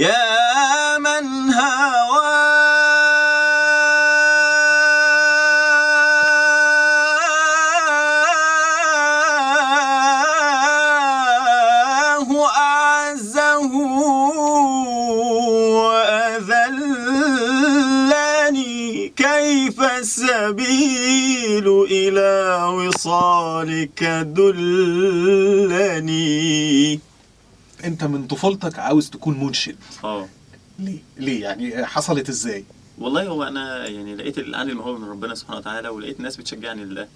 يا من هواه أعزه كيف السبيل إلى وصالك دلني؟ انت من طفولتك عاوز تكون منشد. آه. ليه؟ ليه؟ يعني حصلت إزاي؟ والله هو أنا يعني لقيت عندي الموهبه من ربنا سبحانه وتعالى ولقيت ناس بتشجعني لله.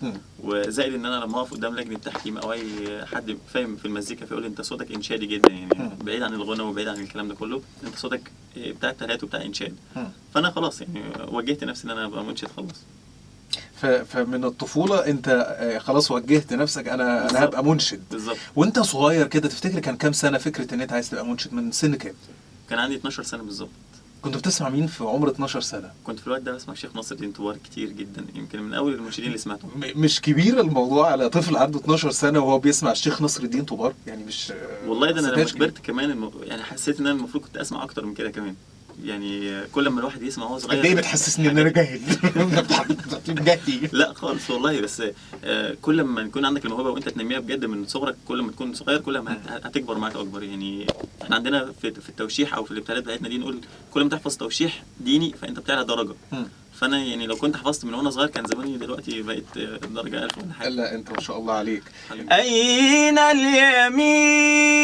وزائد إن أنا لما أقف قدام لجنة تحكيم أو أي حد فاهم في المزيكا فيقول لي أنت صوتك إنشادي جدا يعني. بعيد عن الغنى وبعيد عن الكلام ده كله. أنت صوتك بتاع التلات وبتاع إنشاد. فأنا خلاص يعني وجهت نفسي إن أنا أبقى منشد خلاص. فمن الطفولة انت آه، خلاص وجهت نفسك أنا بالظبط. أنا هبقى منشد. بالظبط. وانت صغير كده تفتكر كان كام سنة فكرة إن أنت عايز تبقى منشد؟ من سن كام؟ كان عندي 12 سنة بالظبط. كنت بتسمع مين في عمر 12 سنة؟ كنت في الوقت ده بسمع الشيخ ناصر الدين طوار كتير جدا يمكن من أول المنشدين اللي سمعتهم. مش كبير الموضوع على طفل عنده 12 سنة وهو بيسمع الشيخ نصر الدين طوبار يعني مش والله ده أنا لما كبرت كمان. يعني حسيت إن أنا المفروض كنت أسمع أكتر من كده كمان. يعني كل ما الواحد يسمع وهو صغير قد إيه بتحسسني إن أنا جاهل؟ لا خالص والله بس آه، كل ما يكون عندك الموهبة وأنت تنميها بجد من صغرك كل ما تكون صغير كل ما هت- هتكبر معاك أكبر. يعني إحنا عندنا في في التوشيح أو في الابتعادات بتاعتنا دي نقول كل ما تحفظ توشيح ديني فأنت بتعلى درجة. فأنا يعني لو كنت حفظت من وأنا صغير كان زماني دلوقتي بقيت آه، درجة 1000 ولا حاجة. لا أنت ما شاء الله عليك. أين اليمين؟